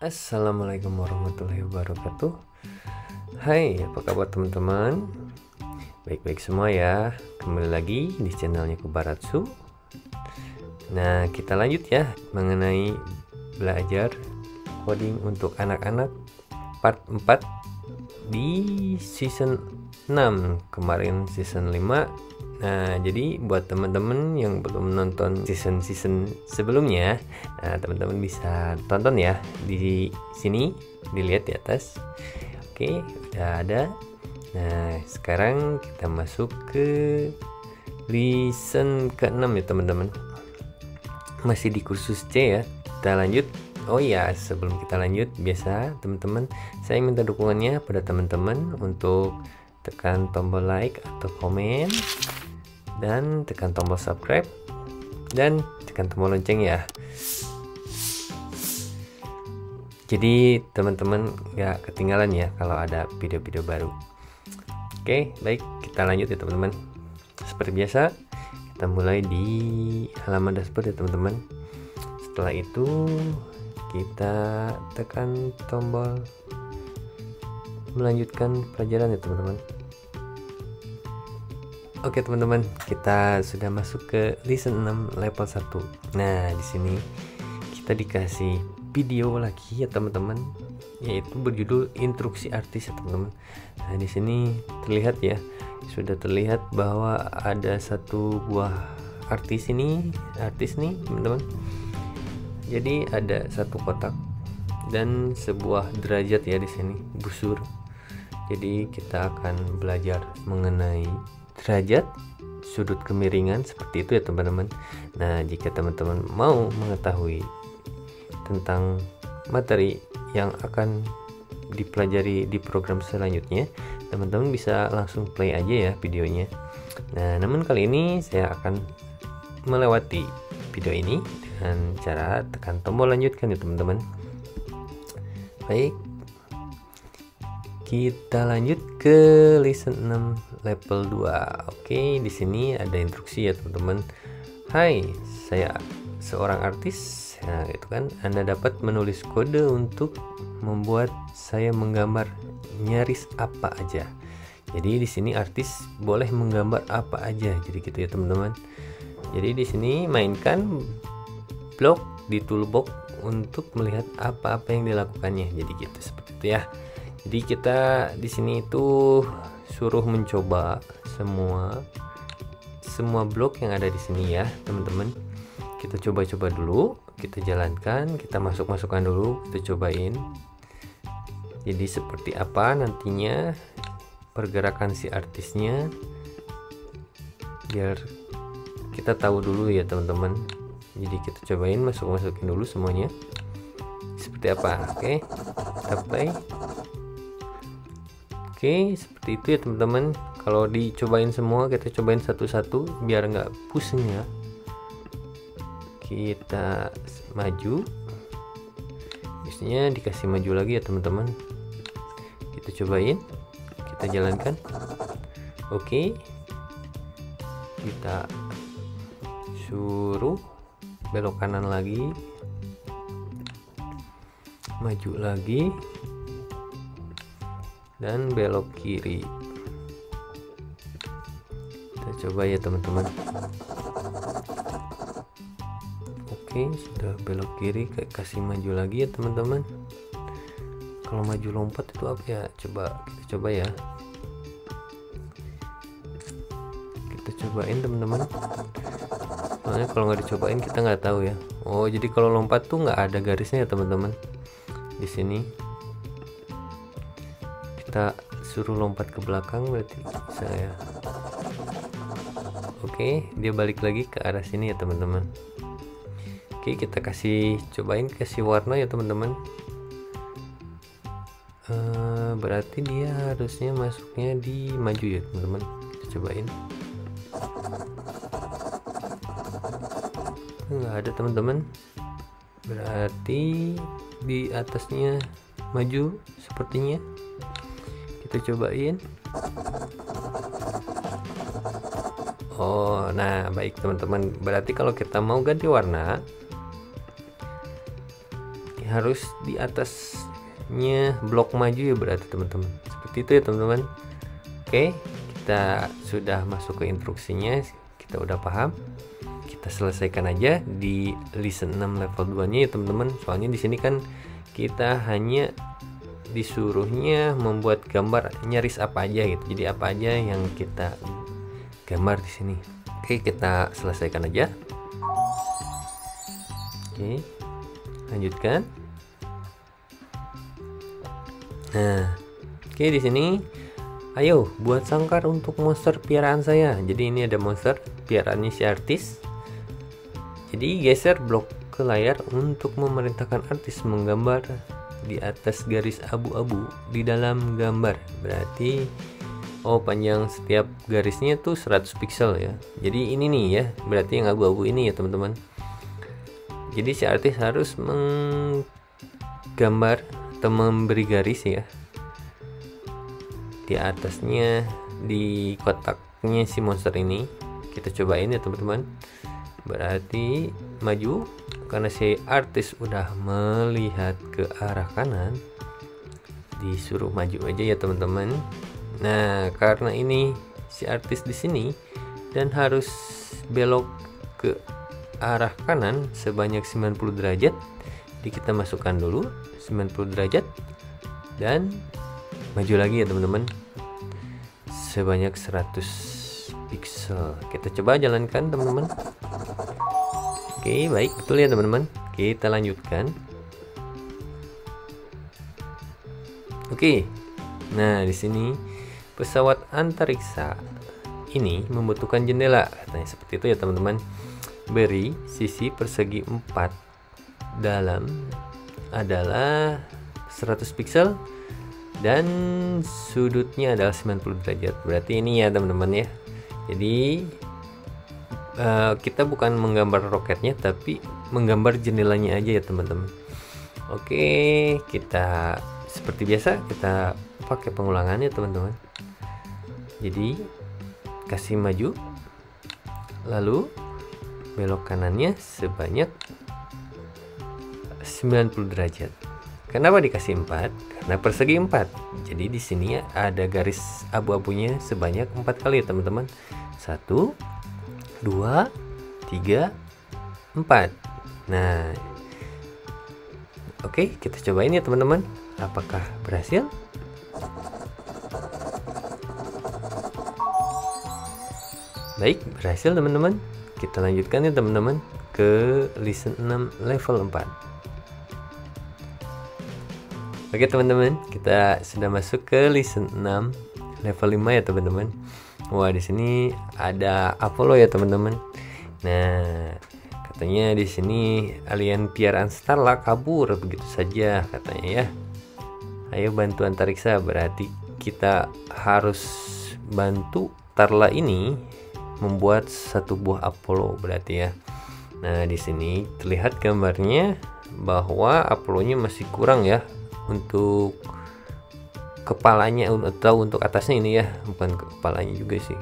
Assalamualaikum warahmatullahi wabarakatuh. Hai apa kabar teman-teman? Baik-baik semua ya. Kembali lagi di channelnya Kubaratsu. Nah kita lanjut ya Mengenai belajar coding untuk anak-anak part 4 Di season 6 Kemarin season 5 Nah, jadi buat teman-teman yang belum nonton season-season sebelumnya, nah teman-teman bisa tonton ya di sini, dilihat di atas. Oke, udah ada. Nah, sekarang kita masuk ke listen ke-6 ya, teman-teman. Masih di kursus C ya. Kita lanjut. Oh iya, sebelum kita lanjut, biasa teman-teman, saya minta dukungannya pada teman-teman untuk tekan tombol like atau komen dan tekan tombol subscribe. Dan tekan tombol lonceng ya. Jadi teman-teman gak ketinggalan ya kalau ada video-video baru. Oke baik. Kita lanjut ya teman-teman. Seperti biasa kita mulai di halaman dashboard ya teman-teman. Setelah itu kita tekan tombol melanjutkan pelajaran ya teman-teman Oke teman-teman, kita sudah masuk ke listen 6 level 1. Nah, di sini kita dikasih video lagi ya teman-teman, yaitu berjudul instruksi artis ya teman-teman. Nah, di sini terlihat ya, sudah terlihat bahwa ada satu buah artis ini, artis nih teman-teman. Jadi ada satu kotak dan sebuah derajat ya di sini, busur. Jadi kita akan belajar mengenai derajat sudut kemiringan seperti itu ya teman-teman. Nah jika teman-teman mau mengetahui tentang materi yang akan dipelajari di program selanjutnya teman-teman bisa langsung play aja ya videonya. Nah namun kali ini saya akan melewati video ini dengan cara tekan tombol lanjutkan ya teman-teman. Baik kita lanjut ke listen 6 level 2 oke di sini ada instruksi ya teman-teman. Hai saya seorang artis. Nah itu kan. Anda dapat menulis kode untuk membuat saya menggambar nyaris apa aja. Jadi di sini artis boleh menggambar apa aja jadi gitu ya teman-teman. Jadi di sini mainkan blok di toolbox untuk melihat apa-apa yang dilakukannya. Jadi gitu seperti itu ya jadi kita di sini itu suruh mencoba semua semua blok yang ada di sini ya teman-teman. Kita coba-coba dulu kita jalankan kita masuk-masukkan dulu kita cobain. Jadi seperti apa nantinya pergerakan si artisnya? Biar kita tahu dulu ya teman-teman. Jadi kita cobain masuk-masukin dulu semuanya. Seperti apa? Oke kita play Oke seperti itu ya teman-teman. Kalau dicobain semua kita cobain satu-satu biar nggak pusing ya. Kita maju. Biasanya dikasih maju lagi ya teman-teman. Kita cobain. Kita jalankan. Oke. Kita suruh belok kanan lagi. Maju lagi dan belok kiri. Kita coba ya teman-teman. Oke sudah belok kiri. Kasih maju lagi ya teman-teman. Kalau maju lompat itu apa ya? Coba kita coba ya. Kita cobain teman-teman. Soalnya kalau nggak dicobain kita nggak tahu ya. Oh jadi kalau lompat tuh nggak ada garisnya ya teman-teman? Di sini kita suruh lompat ke belakang berarti saya. Oke dia balik lagi ke arah sini ya teman-teman. Oke kita kasih cobain kasih warna ya teman-teman. Uh, berarti dia harusnya masuknya di maju ya teman-teman. Cobain. Nggak ada teman-teman. Berarti di atasnya maju sepertinya kita cobain. Oh nah baik teman-teman. Berarti kalau kita mau ganti warna harus di atasnya blok maju ya berarti teman-teman. Seperti itu ya teman-teman. Oke kita sudah masuk ke instruksinya. Kita udah paham. Kita selesaikan aja di listen 6 level 2 nya ya teman-teman. Soalnya di sini kan kita hanya disuruhnya membuat gambar nyaris apa aja gitu. Jadi apa aja yang kita gambar di sini. Oke kita selesaikan aja. Oke lanjutkan. Nah oke di sini. Ayo buat sangkar untuk monster piaraan saya. Jadi ini ada monster piaraannya si artis. Jadi geser blok ke layar untuk memerintahkan artis menggambar di atas garis abu-abu di dalam gambar. Berarti oh panjang setiap garisnya tuh 100 pixel ya. Jadi ini nih ya berarti yang abu-abu ini ya teman-teman. Jadi si artis harus menggambar atau memberi garis ya. Di atasnya di kotaknya si monster ini. Kita cobain ya teman-teman. Berarti maju karena si artis udah melihat ke arah kanan disuruh maju aja ya teman-teman. Nah karena ini si artis di sini dan harus belok ke arah kanan sebanyak 90 derajat jadi kita masukkan dulu 90 derajat dan maju lagi ya teman-teman. Sebanyak 100 pixel. Kita coba jalankan teman-teman Oke, baik, betul ya teman-teman. Kita lanjutkan. Oke. Nah, di sini pesawat antariksa ini membutuhkan jendela. Katanya seperti itu ya teman-teman. Beri sisi persegi 4 dalam adalah 100 pixel dan sudutnya adalah 90 derajat. Berarti ini ya teman-teman ya. Jadi uh, kita bukan menggambar roketnya tapi menggambar jendelanya aja ya teman-teman. Oke kita seperti biasa kita pakai pengulangannya teman-teman. Jadi kasih maju. Lalu belok kanannya sebanyak 90 derajat. Kenapa dikasih 4 karena persegi 4 jadi di sini ada garis abu-abunya sebanyak 4 kali ya teman-teman. Satu dua tiga empat. Nah oke kita cobain ya teman-teman. Apakah berhasil? Baik berhasil teman-teman. Kita lanjutkan ya teman-teman ke listen 6 level 4 oke teman-teman kita sudah masuk ke listen 6 level 5 ya teman-teman Wah di sini ada Apollo ya teman-teman. Nah katanya di sini alien piaraan Starla kabur begitu saja katanya ya. Ayo bantu antariksa berarti kita harus bantu Starla ini membuat satu buah Apollo berarti ya. Nah di sini terlihat gambarnya bahwa Apollo-nya masih kurang ya untuk kepalanya atau untuk atasnya ini ya bukan kepalanya juga sih.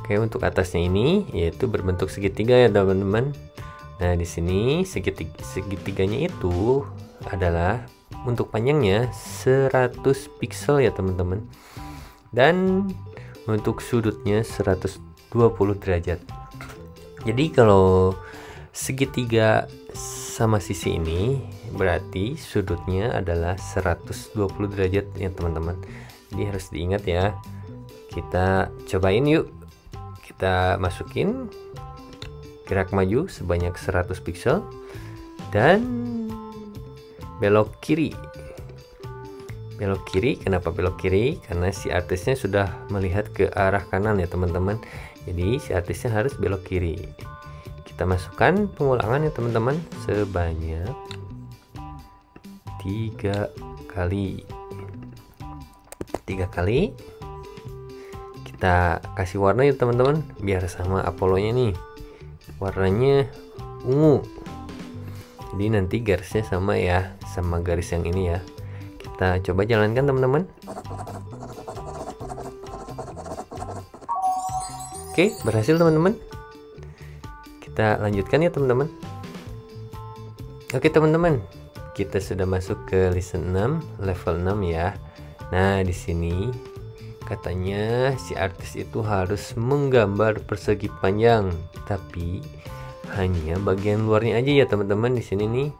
Oke untuk atasnya ini yaitu berbentuk segitiga ya teman-teman. Nah di sini segitiga, segitiganya itu adalah untuk panjangnya 100 pixel ya teman-teman. Dan untuk sudutnya 120 derajat. Jadi kalau segitiga sama sisi ini berarti sudutnya adalah 120 derajat ya teman-teman. Jadi harus diingat ya. Kita cobain yuk. Kita masukin. Gerak maju sebanyak 100 pixel dan belok kiri. Belok kiri kenapa belok kiri? Karena si artisnya sudah melihat ke arah kanan ya teman-teman. Jadi si artisnya harus belok kiri kita masukkan pengulangan ya teman-teman. Sebanyak tiga kali. Tiga kali. Kita kasih warna ya teman-teman. Biar sama Apollo-nya nih. Warnanya ungu. Jadi nanti garisnya sama ya sama garis yang ini ya. Kita coba jalankan teman-teman. Oke, berhasil teman-teman. Kita lanjutkan ya teman-teman. Oke teman-teman, kita sudah masuk ke listen 6, level 6 ya. Nah, di sini katanya si artis itu harus menggambar persegi panjang, tapi hanya bagian luarnya aja ya teman-teman di sini nih.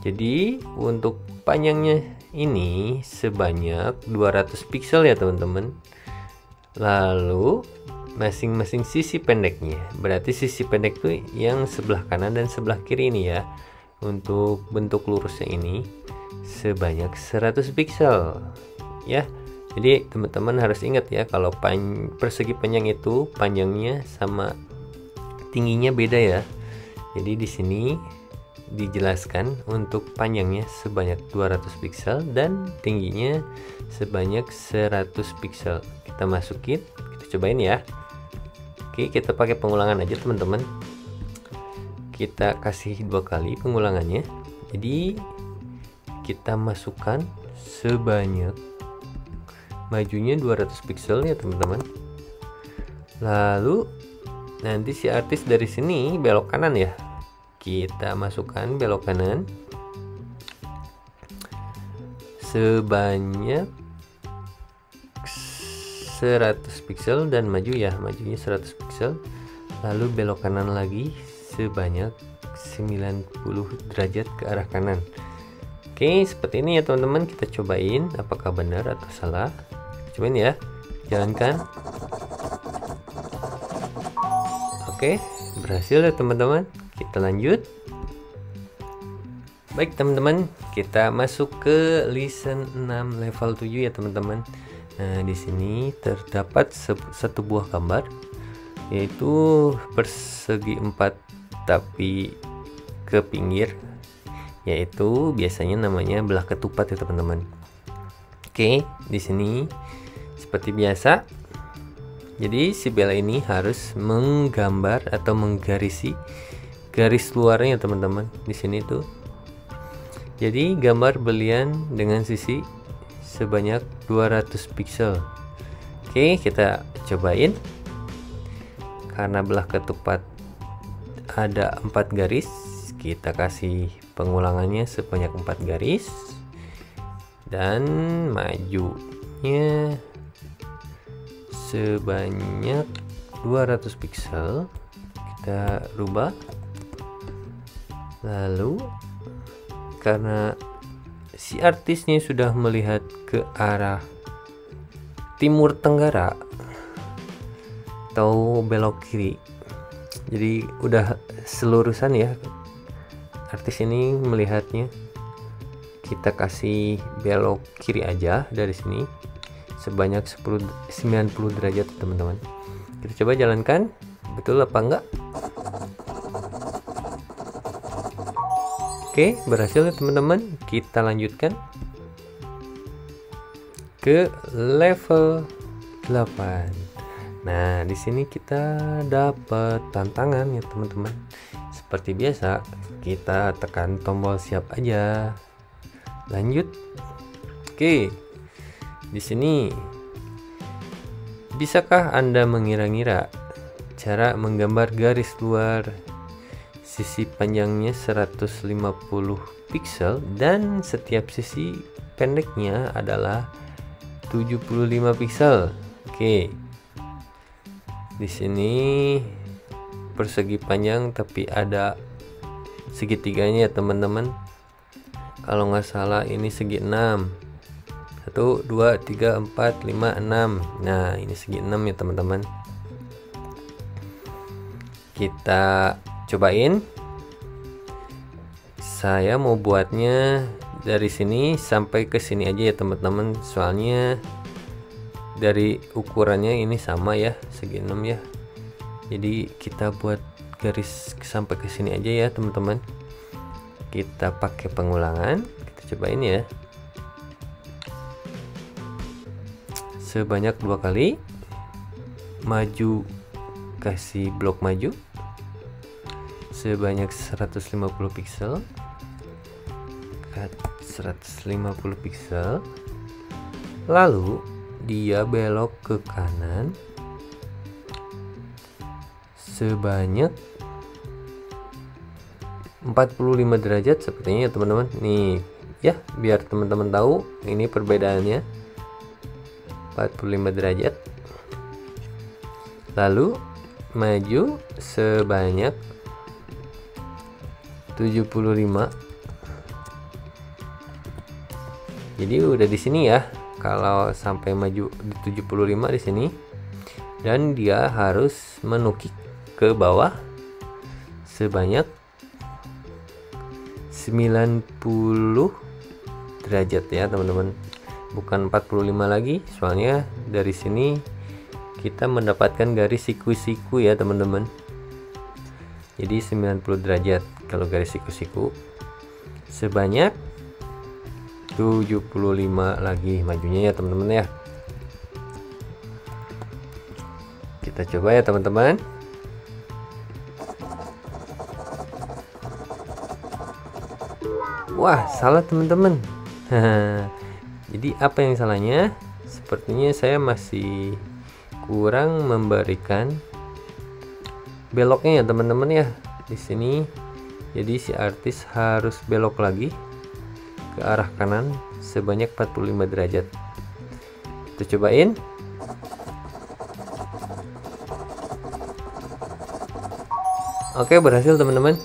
Jadi, untuk panjangnya ini sebanyak 200 pixel ya teman-teman. Lalu masing-masing sisi pendeknya. Berarti sisi pendek itu yang sebelah kanan dan sebelah kiri ini ya. Untuk bentuk lurusnya ini sebanyak 100 pixel ya jadi teman-teman harus ingat ya kalau pan persegi panjang itu panjangnya sama tingginya beda ya. Jadi di sini dijelaskan untuk panjangnya sebanyak 200 pixel dan tingginya sebanyak 100 pixel kita masukin kita cobain ya oke kita pakai pengulangan aja teman-teman. Kita kasih dua kali pengulangannya. Jadi kita masukkan sebanyak majunya 200 pixel ya teman-teman. Lalu nanti si artis dari sini belok kanan ya. Kita masukkan belok kanan. Sebanyak 100 pixel dan maju ya majunya 100 pixel lalu belok kanan lagi sebanyak 90 derajat ke arah kanan. Oke seperti ini ya teman-teman. Kita cobain apakah benar atau salah. Cobain ya. Jalankan. Oke berhasil ya teman-teman. Kita lanjut. Baik teman-teman. Kita masuk ke listen 6 level 7 ya teman-teman Nah di sini terdapat satu buah gambar yaitu persegi empat tapi ke pinggir yaitu biasanya namanya belah ketupat ya teman-teman. Oke di sini seperti biasa. Jadi si Bella ini harus menggambar atau menggarisi garis luarnya teman-teman. Di sini tuh. Jadi gambar belian dengan sisi sebanyak 200 pixel. Oke kita cobain. Karena belah ketupat ada empat garis kita kasih pengulangannya sebanyak empat garis. Dan majunya sebanyak 200 pixel. Kita rubah. Lalu karena si artisnya sudah melihat ke arah timur tenggara atau belok kiri. Jadi udah selurusan ya artis ini melihatnya. Kita kasih belok kiri aja dari sini sebanyak 10 90 derajat teman-teman. Kita coba jalankan betul apa enggak? Oke berhasil ya teman-teman. Kita lanjutkan ke level 8 Nah, di sini kita dapat tantangan ya, teman-teman. Seperti biasa, kita tekan tombol siap aja. Lanjut. Oke. Di sini bisakah Anda mengira-ngira cara menggambar garis luar sisi panjangnya 150 pixel dan setiap sisi pendeknya adalah 75 pixel. Oke. Di sini persegi panjang tapi ada segitiganya ya teman-teman. Kalau nggak salah ini segi 6 1 2 3 4 5 6 nah ini segi 6 ya teman-teman. Kita cobain. Saya mau buatnya dari sini sampai ke sini aja ya teman-teman. Soalnya dari ukurannya ini sama ya segi 6 ya. Jadi kita buat garis sampai ke sini aja ya teman-teman. Kita pakai pengulangan. Kita cobain ya. Sebanyak dua kali. Maju kasih blok maju. Sebanyak 150 pixel 150 pixel lalu dia belok ke kanan. Sebanyak 45 derajat sepertinya ya teman-teman. Nih ya biar teman-teman tahu ini perbedaannya. 45 derajat. Lalu maju sebanyak 75 jadi udah di sini ya. Kalau sampai maju di 75 di sini. Dan dia harus menukik ke bawah sebanyak 90 derajat ya teman-teman. Bukan 45 lagi soalnya dari sini kita mendapatkan garis siku-siku ya teman-teman. Jadi 90 derajat kalau garis siku-siku. Sebanyak 75 lagi majunya ya teman-teman ya kita coba ya teman-teman Wah, salah teman-teman. Jadi apa yang salahnya? Sepertinya saya masih kurang memberikan beloknya ya teman-teman ya di sini. Jadi si artis harus belok lagi ke arah kanan sebanyak 45 derajat. Kita cobain. Oke, berhasil teman-teman.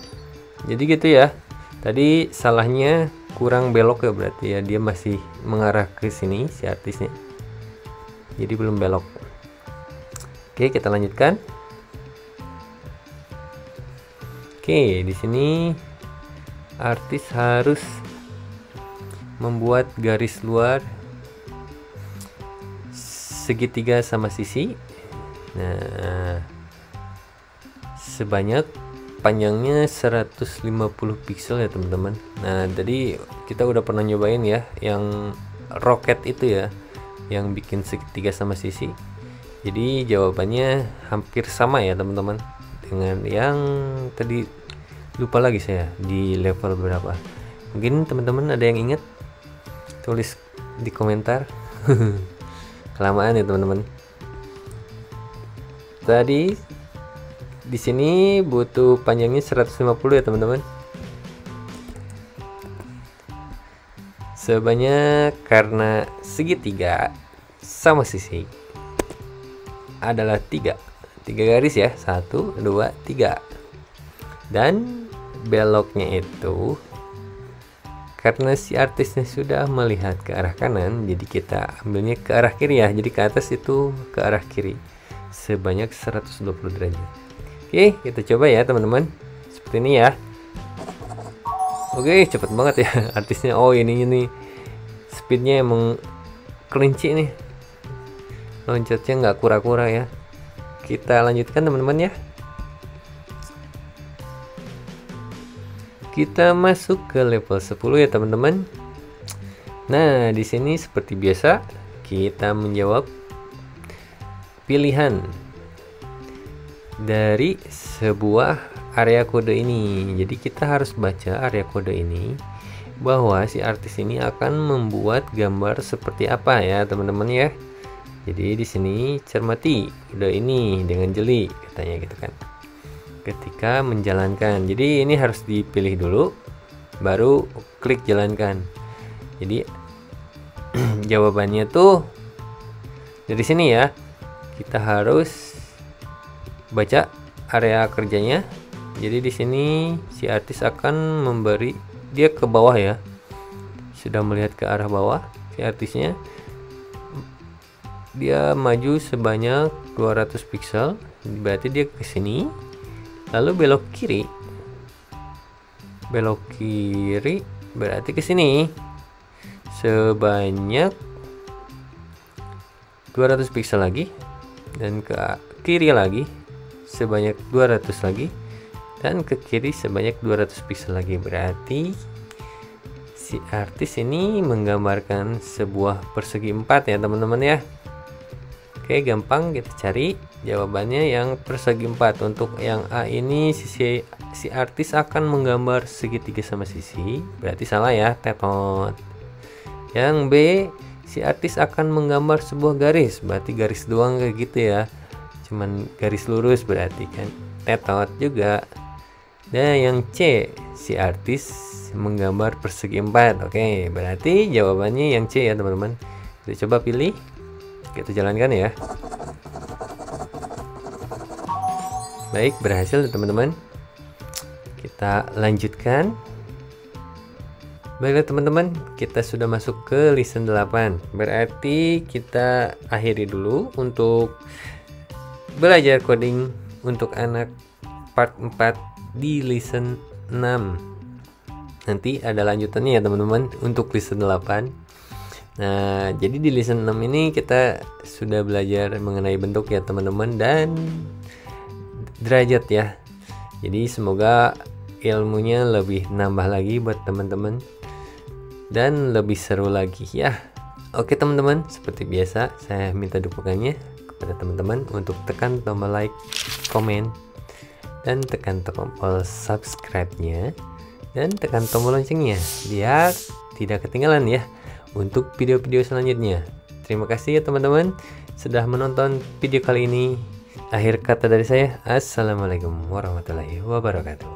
Jadi gitu ya tadi salahnya kurang belok ya berarti ya dia masih mengarah ke sini si artisnya jadi belum belok oke kita lanjutkan oke di sini artis harus membuat garis luar segitiga sama sisi. Nah sebanyak panjangnya 150 pixel ya teman-teman. Nah jadi kita udah pernah nyobain ya yang roket itu ya yang bikin segitiga sama sisi. Jadi jawabannya hampir sama ya teman-teman dengan yang tadi lupa lagi saya di level berapa. Mungkin teman-teman ada yang ingat tulis di komentar. Kelamaan ya teman-teman. Tadi di sini butuh panjangnya 150 ya teman-teman. Sebanyak karena segitiga sama sisi adalah tiga. Tiga garis ya satu dua tiga. Dan beloknya itu karena si artisnya sudah melihat ke arah kanan jadi kita ambilnya ke arah kiri ya jadi ke atas itu ke arah kiri sebanyak 120 derajat Oke, kita coba ya teman-teman. Seperti ini ya. Oke, cepet banget ya artisnya. Oh, ini ini speednya emang kelinci nih. Loncatnya nggak kura-kura ya. Kita lanjutkan teman-teman ya. Kita masuk ke level 10 ya teman-teman. Nah, di sini seperti biasa kita menjawab pilihan dari sebuah area kode ini. Jadi kita harus baca area kode ini bahwa si artis ini akan membuat gambar seperti apa ya teman-teman ya. Jadi di sini cermati kode ini dengan jeli katanya gitu kan. Ketika menjalankan. Jadi ini harus dipilih dulu baru klik jalankan. Jadi jawabannya tuh dari sini ya. Kita harus baca area kerjanya jadi di sini si artis akan memberi dia ke bawah ya sudah melihat ke arah bawah si artisnya dia maju sebanyak 200 pixel berarti dia ke sini lalu belok kiri. Belok kiri berarti ke sini. Sebanyak 200 pixel lagi dan ke kiri lagi sebanyak 200 lagi dan ke kiri sebanyak 200 pixel lagi. Berarti si artis ini menggambarkan sebuah persegi empat ya teman-teman ya. Oke gampang kita cari jawabannya yang persegi empat. Untuk yang A ini sisi si artis akan menggambar segitiga sama sisi. Berarti salah ya tetot yang B si artis akan menggambar sebuah garis. Berarti garis doang kayak gitu ya. Cuman garis lurus berarti kan. Tetot juga. Dan yang C si artis menggambar persegi empat. Oke berarti jawabannya yang C ya teman-teman. Kita coba pilih. Kita jalankan ya baik berhasil teman-teman kita lanjutkan Baiklah teman-teman, kita sudah masuk ke listen 8. Berarti kita akhiri dulu untuk belajar coding untuk anak part 4 di listen 6. Nanti ada lanjutannya ya teman-teman untuk listen 8. Nah, jadi di listen 6 ini kita sudah belajar mengenai bentuk ya teman-teman dan derajat ya. Jadi semoga ilmunya lebih nambah lagi buat teman-teman dan lebih seru lagi ya. Oke teman-teman, seperti biasa saya minta dukungannya kepada teman-teman untuk tekan tombol like, komen, dan tekan tombol subscribe-nya dan tekan tombol loncengnya biar tidak ketinggalan ya untuk video-video selanjutnya. Terima kasih ya teman-teman sudah menonton video kali ini. Akhir kata dari saya, Assalamualaikum warahmatullahi wabarakatuh.